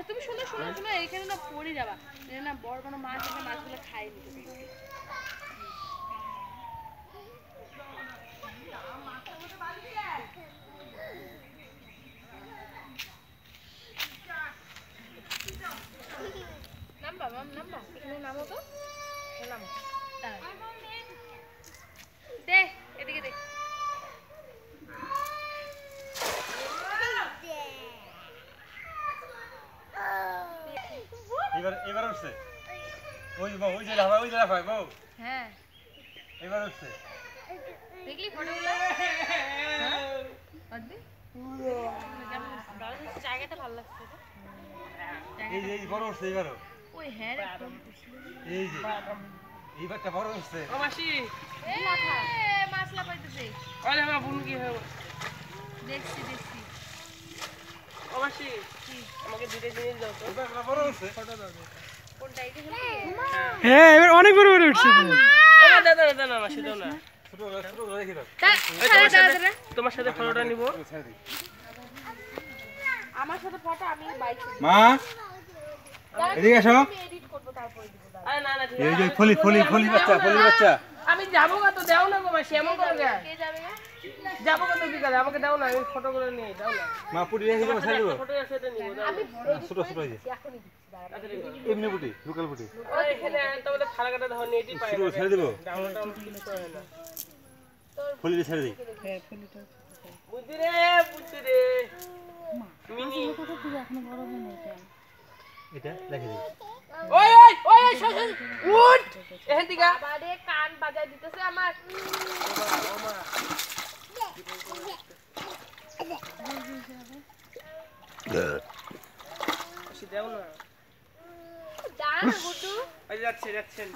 এখানে না পড়ে যাবা। না বড় কোনো মাছ আছে মাছগুলো খাইনি নামবা মাম নামবা। এখানে নামো তো। নামো। দাঁড়া। এবার এবার উঠছে। ওই বউ ওই যে লাফা ওই যে লাফায় বউ। হ্যাঁ। এবার উঠছে। দেখলি ফটোগুলো? অদ্দি জায়গাটা ভালো লাগছে এই যে বড় উঠছে এবারও। ওই হ্যাঁ এই যে এইবারটা বড় উঠছে ও মাসি। এ, মাছ লাফাইতেছে আমার বোন কি হয়ে দেখছি দেখছি ও মাসি আমাকে দুটো জিনিস দাও তো এবারটা বড় উঠছে কোনটা এটা হ্যাঁ এবার অনেক বড় বড় উঠছে তোমার সাথে তোমার সাথে ফটোটা নিব? আমার সাথে ফটো আমি বাইক মা? এদিকে আসো এডিট করব তারপরে দিব আরে না না এই যে ফলি ফলি ফলি বাচ্চা ফলি বাচ্চা। আমি যাব না তো দাও না গো মাসি এমন করে গা কে যাবে না যাব কত বিকালে আমাকে দাও না আমি ফটো করে নিয়ে দাও না। মা পুটি রেখে দেবো ছেড়ে দেবো? ফটো আছে এটা নিব দাও ছোট ছোট এই যে এখনই দিচ্ছি দাঁড়া তাড়াতাড়ি করো। এমনি পুটি লোকাল পুটি। ওই এখানে তোমাদের ফালা কাটা ধর নেটই পাই ছোট ছেড়ে দেবো? ডাউনলোড ডাউনলোড কিছু করে না। ফলি ছেড়ে দিই। বুদ্ধি রে বুদ্ধি রে। মিনি। এটা। রেখে দিই। ওই ওই ওই সর, উঠ! এখান থেকে বাজায় দিতেছে আমার দাও না দাঁড়া না গুড্ডু ওই যে যাচ্ছে যাচ্ছেন